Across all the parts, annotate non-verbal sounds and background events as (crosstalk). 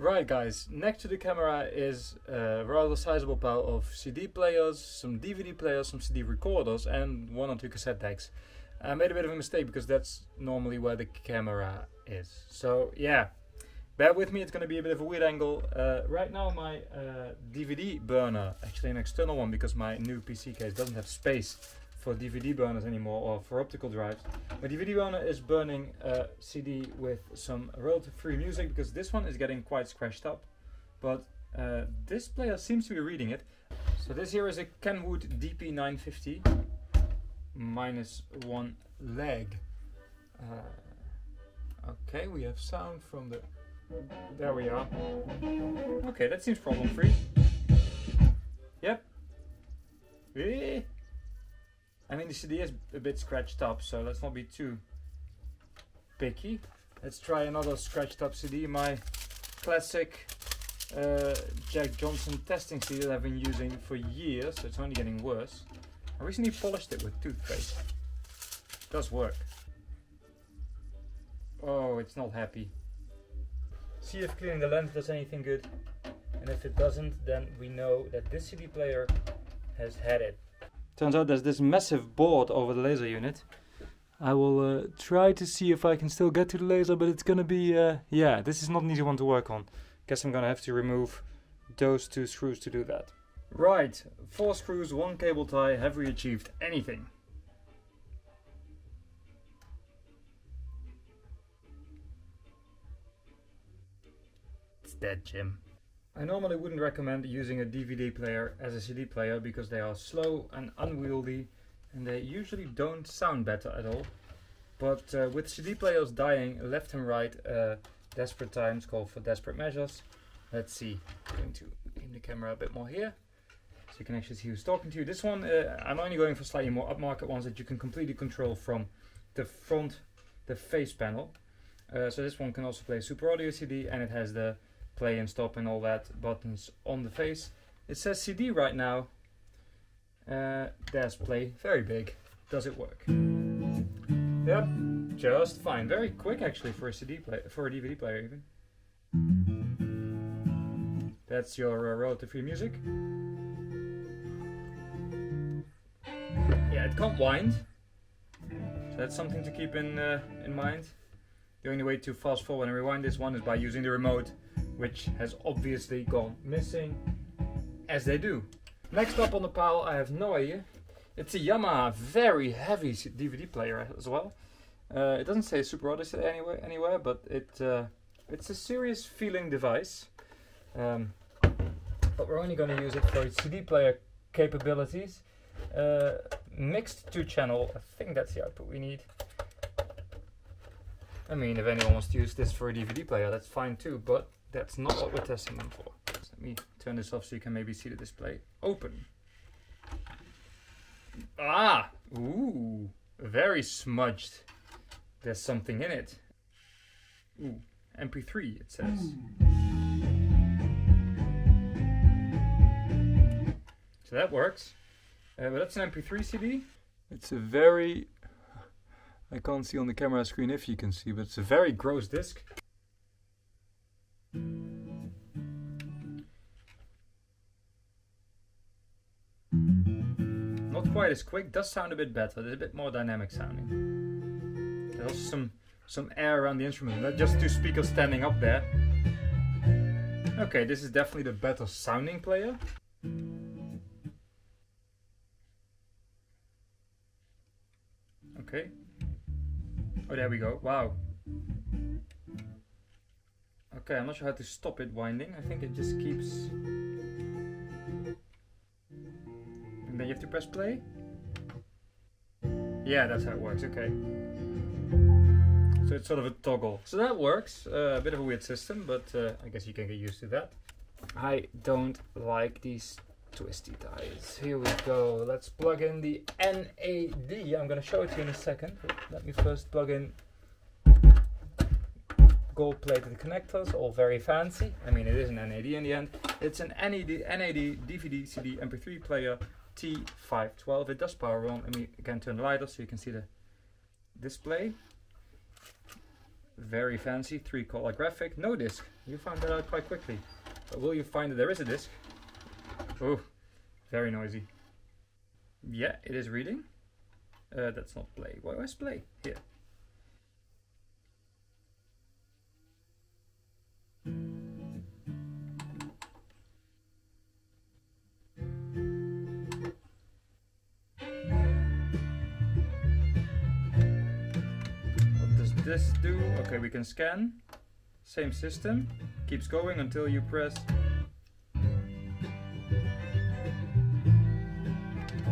Right guys, next to the camera is a rather sizable pile of CD players, some DVD players, some CD recorders and one or two cassette decks. I made a bit of a mistake because that's normally where the camera is. So yeah, bear with me, it's going to be a bit of a weird angle. Uh, right now my uh, DVD burner, actually an external one because my new PC case doesn't have space for DVD burners anymore or for optical drives. My DVD burner is burning a CD with some royalty free music because this one is getting quite scratched up. But uh, this player seems to be reading it. So this here is a Kenwood DP950 minus one leg. Uh, okay, we have sound from the... There we are. Okay, that seems problem free. The CD is a bit scratched up, so let's not be too picky. Let's try another scratched up CD, my classic uh, Jack Johnson testing CD that I've been using for years, so it's only getting worse. I recently polished it with toothpaste. It does work. Oh, it's not happy. See if cleaning the lens does anything good. And if it doesn't, then we know that this CD player has had it. Turns out there's this massive board over the laser unit. I will uh, try to see if I can still get to the laser, but it's gonna be, uh, yeah, this is not an easy one to work on. Guess I'm gonna have to remove those two screws to do that. Right, four screws, one cable tie, have we achieved anything? It's dead, Jim. I normally wouldn't recommend using a DVD player as a CD player because they are slow and unwieldy and they usually don't sound better at all. But uh, with CD players dying left and right, uh, desperate times call for desperate measures. Let's see, I'm going to aim the camera a bit more here so you can actually see who's talking to you. This one, uh, I'm only going for slightly more upmarket ones that you can completely control from the front, the face panel. Uh, so this one can also play Super Audio CD and it has the play and stop and all that buttons on the face. It says CD right now. Uh, there's play, very big. Does it work? Yep, just fine. Very quick actually for a CD player, for a DVD player even. That's your uh, royalty free music. Yeah, it can't wind. So that's something to keep in uh, in mind. The only way to fast forward and rewind this one is by using the remote which has obviously gone missing, as they do. Next up on the pile, I have no idea. It's a Yamaha very heavy DVD player as well. Uh, it doesn't say Super Audio CD anywhere, anywhere but it uh, it's a serious feeling device. Um, but we're only going to use it for its CD player capabilities. Uh, mixed two channel, I think that's the output we need. I mean, if anyone wants to use this for a DVD player, that's fine too, but that's not what we're testing them for. So let me turn this off so you can maybe see the display. Open. Ah! Ooh! Very smudged. There's something in it. Ooh, MP3 it says. So that works. Uh, but that's an MP3 CD. It's a very... I can't see on the camera screen if you can see, but it's a very gross disc. Quite as quick, does sound a bit better, it's a bit more dynamic sounding. There's also some, some air around the instrument, just two speakers standing up there. Okay, this is definitely the better sounding player. Okay. Oh, there we go. Wow. Okay, I'm not sure how to stop it winding. I think it just keeps... And then you have to press play? Yeah, that's how it works, okay. So it's sort of a toggle. So that works. Uh, a bit of a weird system, but uh, I guess you can get used to that. I don't like these twisty ties. Here we go. Let's plug in the NAD. I'm going to show it to you in a second. Let me first plug in gold plated connectors, all very fancy. I mean, it is an NAD in the end. It's an NAD, NAD DVD, CD, MP3 player T512. It does power on. Let me again turn the light off so you can see the display. Very fancy, three color graphic, no disc, You found that out quite quickly. But will you find that there is a disc? Oh, very noisy. Yeah, it is reading. Uh, that's not play. Why Where's play? Here. This do? Okay, we can scan. Same system. Keeps going until you press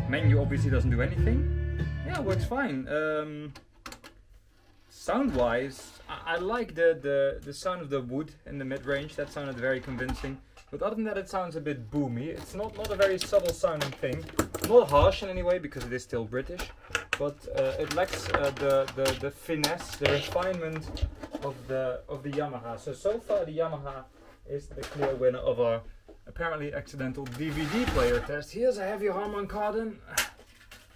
menu obviously doesn't do anything. Yeah, works fine. Um, sound wise, I, I, like the, the, the sound of the wood in the mid range. That sounded very convincing. But other than that, it sounds a bit boomy. It's not, not a very subtle sounding thing. Not harsh in any way because it is still British but uh, it lacks uh, the, the, the finesse, the refinement of the of the Yamaha. So so far the Yamaha is the clear winner of our apparently accidental DVD player test. Here's a heavy Harman Kardon.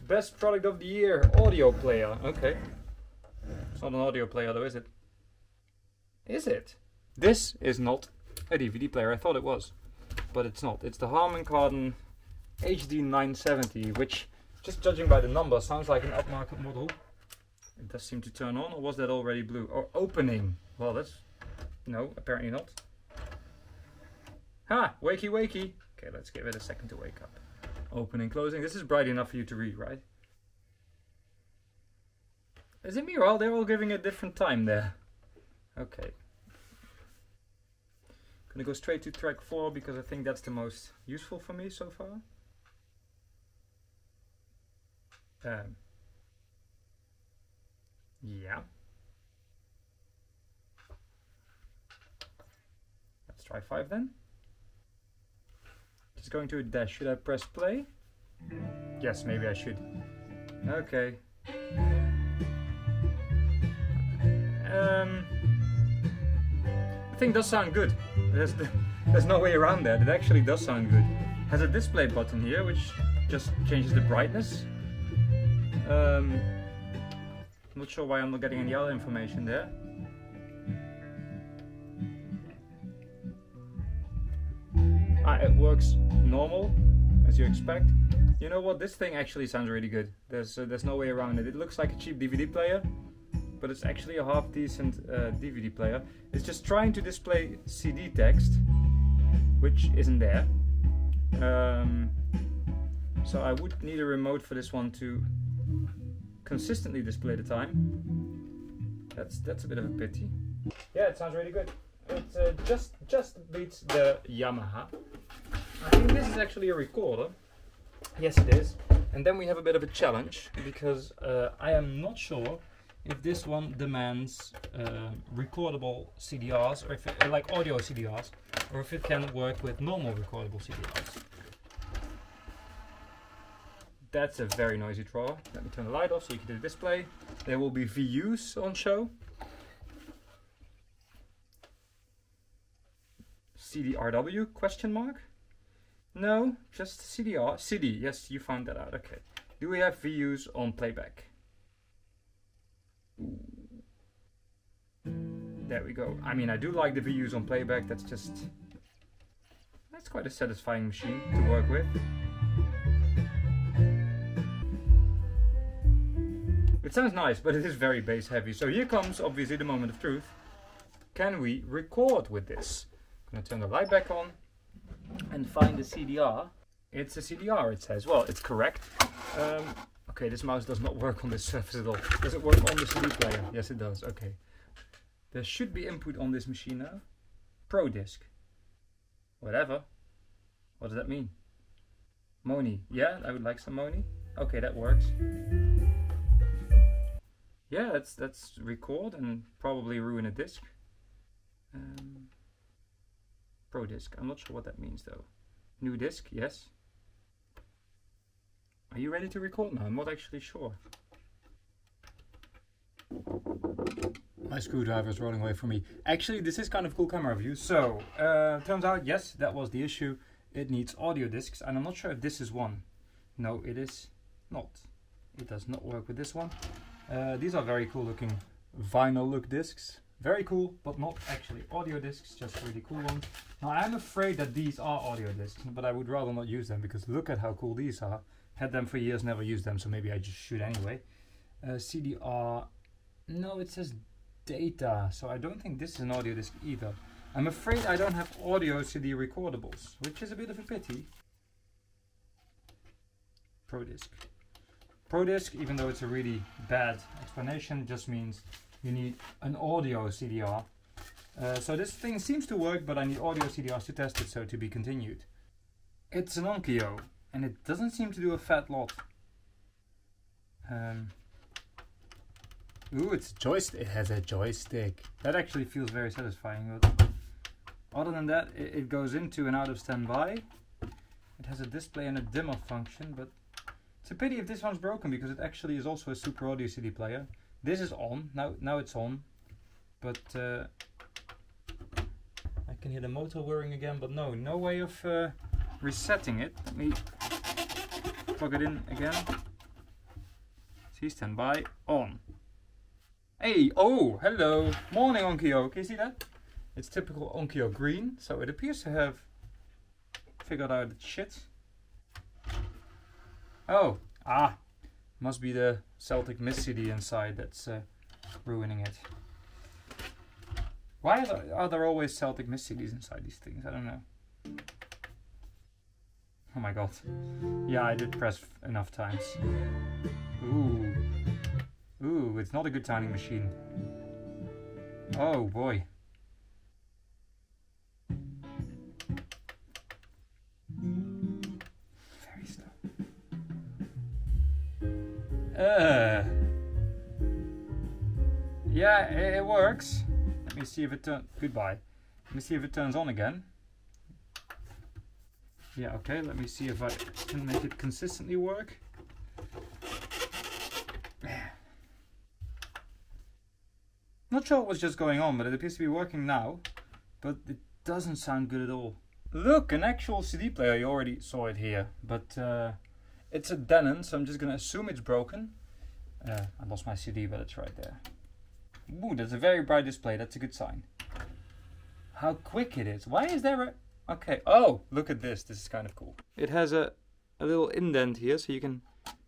Best product of the year, audio player. Okay. It's not an audio player though, is it? Is it? This is not a DVD player. I thought it was. But it's not. It's the Harman Kardon HD 970, which just judging by the number, sounds like an upmarket model. It does seem to turn on, or was that already blue? Or opening? Well, that's... No, apparently not. Ha! Wakey wakey! Okay, let's give it a second to wake up. Opening, closing. This is bright enough for you to read, right? Is it me or all? They're all giving a different time there. Okay. Gonna go straight to track 4 because I think that's the most useful for me so far. Um, yeah. Let's try 5 then. Just going to a dash. Should I press play? Yes, maybe I should. Okay. Um, the thing does sound good. There's, there's no way around that. It actually does sound good. Has a display button here, which just changes the brightness. Um, not sure why I'm not getting any other information there. Ah, it works normal, as you expect. You know what? This thing actually sounds really good. There's uh, there's no way around it. It looks like a cheap DVD player, but it's actually a half decent uh, DVD player. It's just trying to display CD text, which isn't there. Um, so I would need a remote for this one to consistently display the time. That's that's a bit of a pity. Yeah, it sounds really good. It uh, just just beats the Yamaha. I think this is actually a recorder. Yes, it is. And then we have a bit of a challenge because uh, I am not sure if this one demands uh, recordable CDRs or if it, like audio CDRs or if it can work with normal recordable CDRs. That's a very noisy drawer. Let me turn the light off so you can do the display. There will be VUs on show. CDRW question mark? No, just CDR. CD, yes, you found that out. Okay. Do we have VUs on playback? There we go. I mean, I do like the VUs on playback. That's just... That's quite a satisfying machine to work with. It sounds nice, but it is very bass heavy. So here comes obviously the moment of truth. Can we record with this? I'm gonna turn the light back on and find the CDR. It's a CDR, it says. Well, it's correct. Um, okay, this mouse does not work on this surface at all. Does it work on the CD player? Yes, it does. Okay. There should be input on this machine now. Pro disc. Whatever. What does that mean? Moni. Yeah, I would like some Moni. Okay, that works yeah, that's that's record and probably ruin a disk. Um, Pro disk. I'm not sure what that means though. New disk, yes. Are you ready to record now? I'm not actually sure. My screwdriver is rolling away from me. Actually, this is kind of cool camera view. So, uh, turns out, yes, that was the issue. It needs audio discs, and I'm not sure if this is one. No, it is not. It does not work with this one. Uh, these are very cool looking vinyl look discs. Very cool, but not actually audio discs, just really cool ones. Now I'm afraid that these are audio discs, but I would rather not use them because look at how cool these are. Had them for years, never used them, so maybe I just should anyway. Uh, CDR, no, it says data, so I don't think this is an audio disc either. I'm afraid I don't have audio CD recordables, which is a bit of a pity. ProDisc. ProDisc, even though it's a really bad explanation, just means you need an audio CDR. Uh, so this thing seems to work, but I need audio CDRs to test it, so to be continued. It's an Onkyo, and it doesn't seem to do a fat lot. Um, ooh, it's joystick. It has a joystick. That actually feels very satisfying. But other than that, it, it goes into and out of standby. It has a display and a dimmer function, but it's a pity if this one's broken because it actually is also a Super Audio CD player. This is on, now, now it's on, but uh, I can hear the motor whirring again, but no, no way of uh, resetting it. Let me plug it in again. See, standby, on. Hey, oh, hello, morning Onkyo, can you see that? It's typical Onkyo green, so it appears to have figured out the shit. Oh, ah, must be the Celtic Mist inside that's uh, ruining it. Why are there, always Celtic Mist inside these things? I don't know. Oh my god. Yeah, I did press enough times. Ooh. Ooh, it's not a good timing machine. Oh boy. Very slow. Uh, yeah, it, it, works. Let me see if it turns. Goodbye. Let me see if it turns on again. Yeah, okay. Let me see if I can make it consistently work. Not sure what was just going on, but it appears to be working now. But it doesn't sound good at all. Look, an actual CD player. You already saw it here, but. Uh, it's a Denon, so I'm just to assume it's broken. Uh, I lost my CD, but it's right there. Ooh, that's a very bright display. That's a good sign. How quick it is. Why is there a... Okay. Oh, look at this. This is kind of cool. It has a, a little indent here, so you can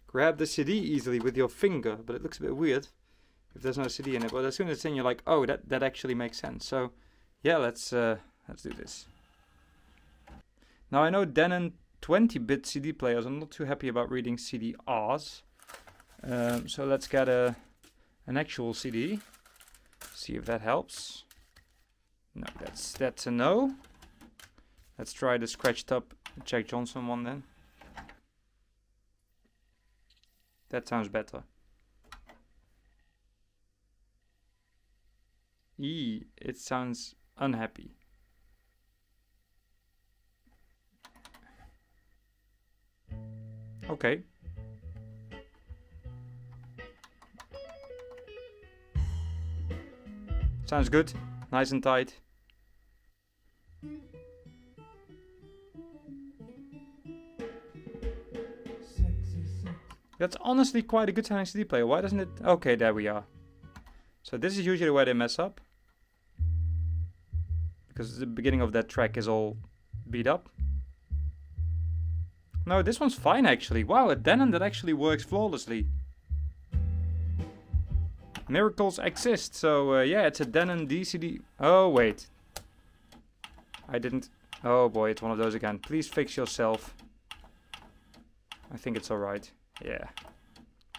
grab the CD easily with your finger. But it looks a bit weird if there's no CD in it. But as soon as it's in, you're like, oh, that, that actually makes sense. So, yeah, let's, uh, let's do this. Now, I know Denon 20-bit CD players. I'm not too happy about reading CDRs. Um, so let's get a an actual CD. See if that helps. No, that's that's a no. Let's try the scratched up Jack Johnson one then. That sounds better. E, it sounds unhappy. Okay. Sounds good. Nice and tight. That's honestly quite a good sounding CD player. Why doesn't it... Okay, there we are. So this is usually where they mess up. Because the beginning of that track is all beat up. No, this one's fine actually. Wow, a Denon that actually works flawlessly. Miracles exist, so uh, yeah, it's a Denon DCD. Oh, wait. I didn't... Oh boy, it's one of those again. Please fix yourself. I think it's alright. Yeah.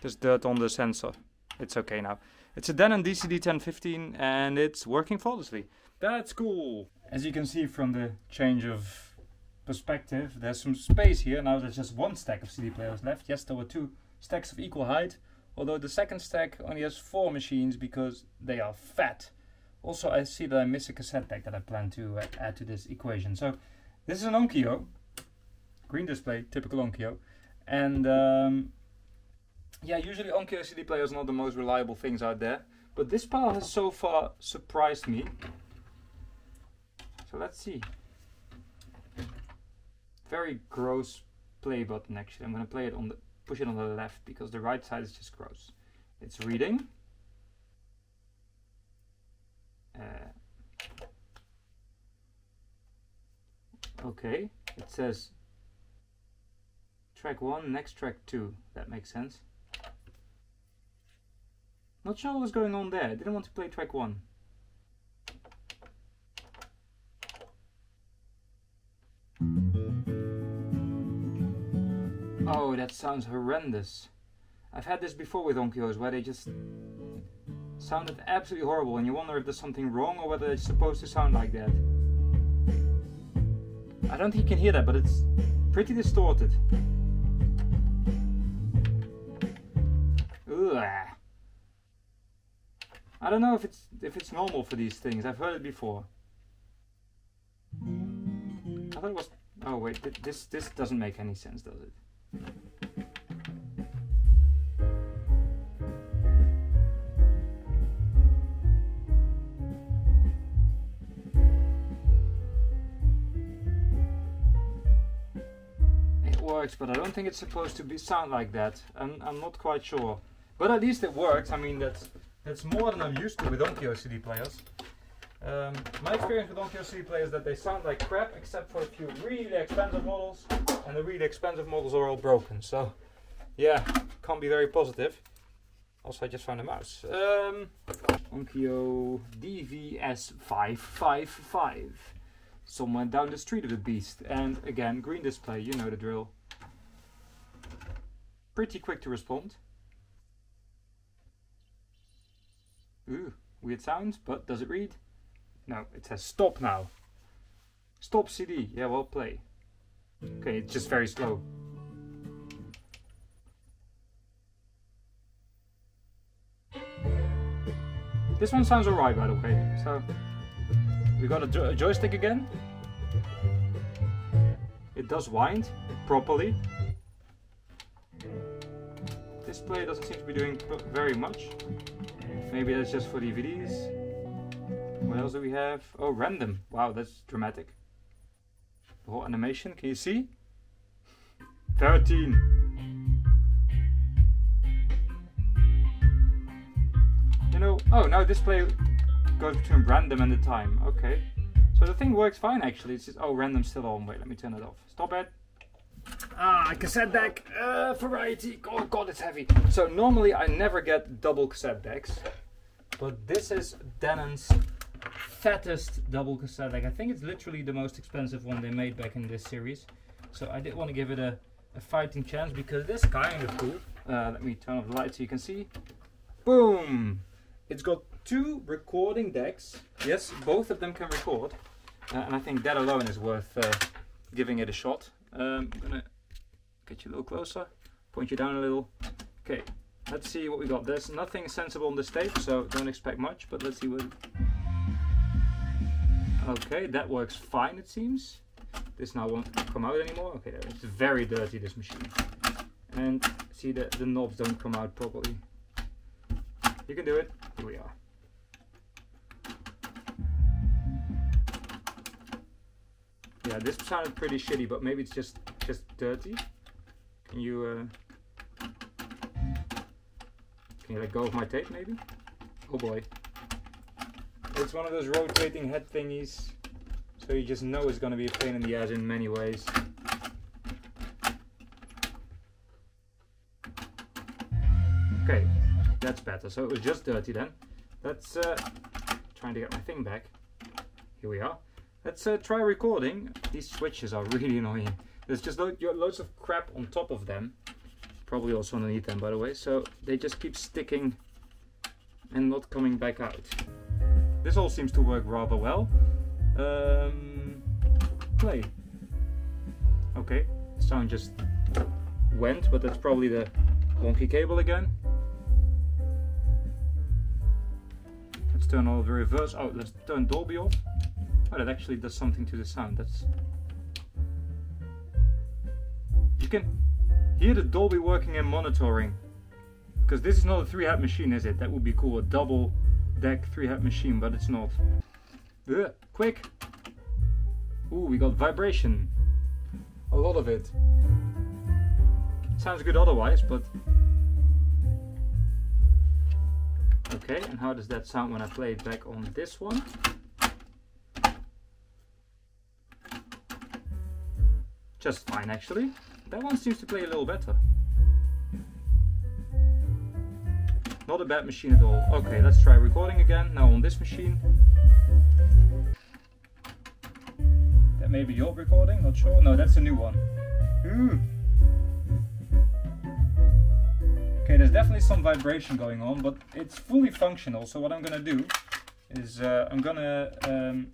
There's dirt on the sensor. It's okay now. It's a Denon DCD 1015 and it's working flawlessly. That's cool. As you can see from the change of perspective, there's some space here. Now there's just one stack of CD players left. Yes, there were two stacks of equal height, although the second stack only has four machines because they are fat. Also, I see that I miss a cassette deck that I plan to uh, add to this equation. So this is an Onkyo, green display, typical Onkyo. And um, yeah, usually Onkyo CD players are not the most reliable things out there, but this pile has so far surprised me. So let's see. Very gross play button actually. I'm gonna play it on the push it on the left because the right side is just gross. It's reading. Uh, okay, it says track 1, next track 2. That makes sense. Not sure what was going on there. I Didn't want to play track 1. Oh, that sounds horrendous. I've had this before with Onkyos where they just sounded absolutely horrible and you wonder if there's something wrong or whether it's supposed to sound like that. I don't think you can hear that, but it's pretty distorted. I don't know if it's if it's normal for these things. I've heard it before. I thought it was. Oh wait, this this doesn't make any sense, does it? It works, but I don't think it's supposed to be sound like that. I'm, I'm not quite sure. But at least it works. I mean, that's that's more than I'm used to with Onkyo CD players. Um, my experience with Onkyo CD players is that they sound like crap, except for a few really expensive models, and the really expensive models are all broken. So, yeah, can't be very positive. Also, I just found a mouse. Um, Onkyo DVS555. Someone down the street of the beast. And again, green display, you know the drill. Pretty quick to respond. Ooh, weird sounds, but does it read? No, it says stop now. Stop CD. Yeah, well, play. Okay, it's just very slow. This one sounds alright, by the way. So, we got a, jo a joystick again. It does wind properly. Display doesn't seem to be doing very much. Maybe that's just for DVDs. What else do we have? Oh, random. Wow, that's dramatic. The whole animation, can you see? 13. You know, oh, now display goes between random and the time. Okay. So the thing works fine actually. It's just, oh, random still on. Wait, let me turn it off. Stop it. Ah, cassette deck, uh, variety. Oh god, it's heavy. So normally I never get double cassette decks, but this is Denon's fattest double cassette deck. I think it's literally the most expensive one they made back in this series. So I did want to give it a, a fighting chance because it is kind of cool. Uh, let me turn off the light so you can see. Boom! It's got two recording decks. Yes, both of them can record. Uh, and I think that alone is worth uh, giving it a shot. Um, I'm gonna get you a little closer, point you down a little. Okay, let's see what we got. There's nothing sensible on this tape, so don't expect much, but let's see what... Okay, that works fine it seems. This now won't come out anymore. Okay, it's very dirty this machine. And see that the knobs don't come out properly. You can do it. Here we are. Yeah, this sounded pretty shitty, but maybe it's just just dirty. Can you uh, can you let go of my tape maybe? Oh boy. It's one of those rotating head thingies, so you just know it's gonna be a pain in the ass in many ways. Okay, that's better. So it was just dirty then. Let's uh, trying to get my thing back. Here we are. Let's uh, try recording. These switches are (laughs) really annoying. There's just lo loads of crap on top of them. Probably also underneath them, by the way. So they just keep sticking and not coming back out. This all seems to work rather well. Um, play. Okay, the sound just went, but that's probably the wonky cable again. Let's turn all the reverse. Oh, let's turn Dolby off. Oh, that actually does something to the sound. That's you can hear the Dolby working and monitoring. Because this is not a three hat machine, is it? That would be cool, a double deck three hat machine, but it's not. Ugh, quick! Ooh, we got vibration. A lot of it. Sounds good otherwise, but... Okay, and how does that sound when I play it back on this one? just fine actually. That one seems to play a little better. Not a bad machine at all. Okay, let's try recording again. Now on this machine. That may be your recording, not sure. No, that's a new one. Ooh. Okay, there's definitely some vibration going on, but it's fully functional. So what I'm gonna do is uh, I'm gonna um,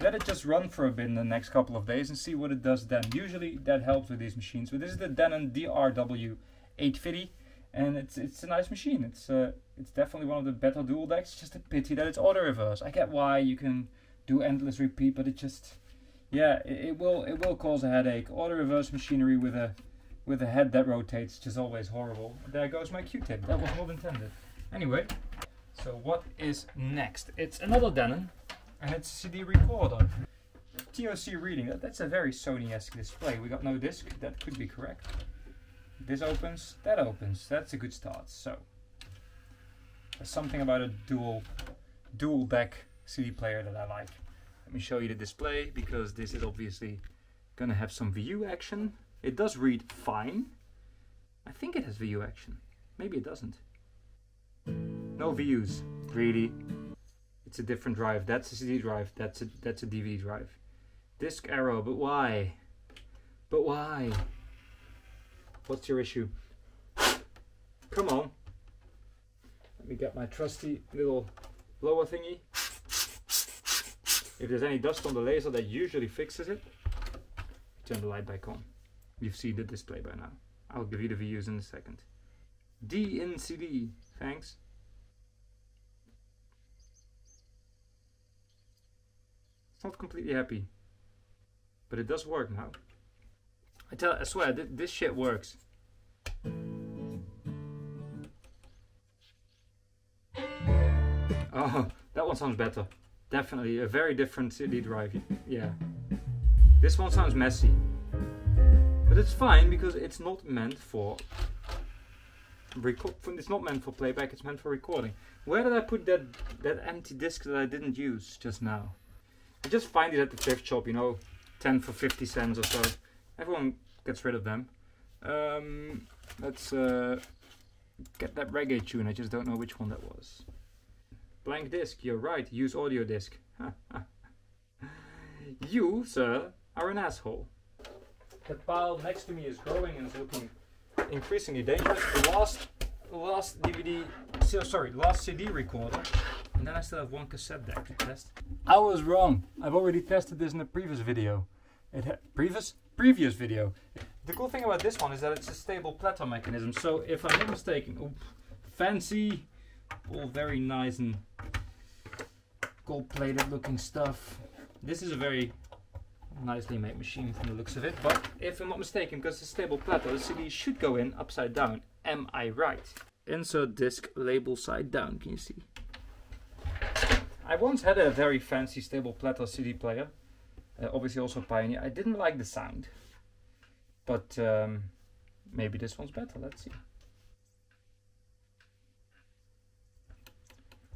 let it just run for a bit in the next couple of days and see what it does then. Usually that helps with these machines. But this is the Denon DRW850 and it's it's a nice machine. It's uh, it's definitely one of the better dual decks. It's just a pity that it's auto reverse. I get why you can do endless repeat, but it just yeah, it, it will it will cause a headache. Auto reverse machinery with a with a head that rotates just always horrible. There goes my Q-tip. That was not intended. Anyway, so what is next? It's another Denon, it's a CD recorder. TOC reading. That, that's a very Sony-esque display. We got no disc. That could be correct. This opens. That opens. That's a good start. So there's something about a dual dual deck CD player that I like. Let me show you the display because this is obviously gonna have some VU action. It does read fine. I think it has VU action. Maybe it doesn't. No VUs, really. It's a different drive. That's a CD drive. That's a that's a DVD drive. Disk arrow, but why? But why? What's your issue? Come on. Let me get my trusty little blower thingy. If there's any dust on the laser, that usually fixes it. Turn the light back on. You've seen the display by now. I'll give you the VUs in a second. D in CD, thanks. Not completely happy, but it does work now. I tell, I swear, th this shit works. Oh, that one sounds better. Definitely a very different CD drive. Yeah. This one sounds messy. But it's fine because it's not meant for it's not meant for playback, it's meant for recording. Where did I put that that empty disc that I didn't use just now? I just find it at the thrift shop, you know, 10 for 50 cents or so. Everyone gets rid of them. Um, let's uh, get that reggae tune, I just don't know which one that was. Blank disc, you're right, use audio disc. (laughs) you, sir, are an asshole. The pile next to me is growing and is looking increasingly dangerous. The last, last DVD, sorry, last CD recorder, and then I still have one cassette deck to test. I was wrong. I've already tested this in a previous video. It previous previous video. The cool thing about this one is that it's a stable platter mechanism. So if I'm not mistaken, fancy, all very nice and gold-plated looking stuff. This is a very nicely made machine from the looks of it, but if I'm not mistaken, because it's a stable platter, the CD should go in upside down. Am I right? Insert disc label side down, can you see? I once had a very fancy stable platter CD player, uh, obviously also Pioneer. I didn't like the sound, but um, maybe this one's better, let's see.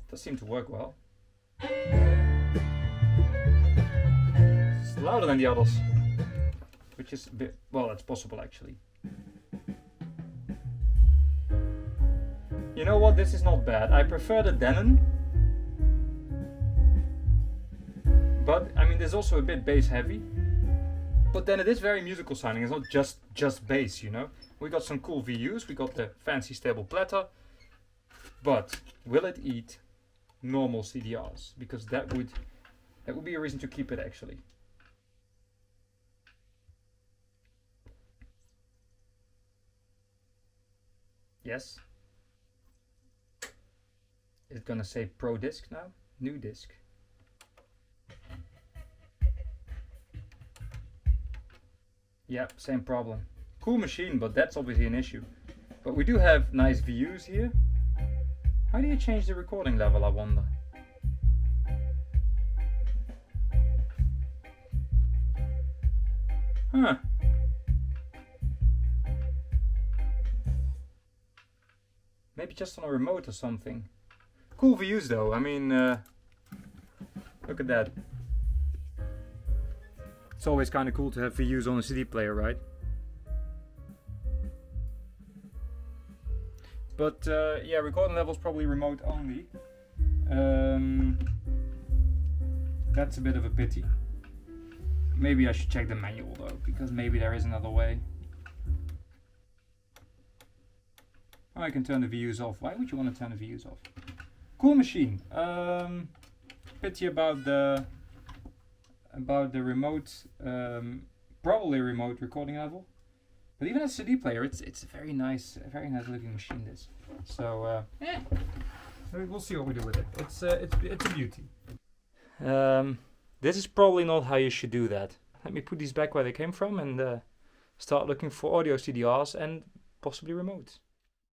Does seem to work well. It's louder than the others. Which is a bit, well, that's possible actually. You know what, this is not bad. I prefer the Denon. But, I mean, there's also a bit bass heavy. But then it is very musical sounding. It's not just, just bass, you know. We got some cool VUs. We got the fancy stable platter. But, will it eat normal CDRs? Because that would, that would be a reason to keep it actually. Yes. Is it gonna say Pro Disc now? New disc. Yep, same problem. Cool machine, but that's obviously an issue. But we do have nice VUs here. How do you change the recording level, I wonder? Huh. Maybe just on a remote or something. Cool VUs though, I mean, uh, look at that. It's always kind of cool to have VUs on a CD player, right? But uh, yeah, recording levels probably remote only. Um, that's a bit of a pity. Maybe I should check the manual though, because maybe there is another way. I can turn the VUs off. Why would you want to turn the VUs off? Cool machine. Um, pity about the about the remote, um, probably remote recording level. But even as a CD player, it's it's a very nice, a very nice looking machine. This. So uh, eh, we'll see what we do with it. It's uh, it's it's a beauty. Um, this is probably not how you should do that. Let me put these back where they came from and uh, start looking for audio CDRs and possibly remotes.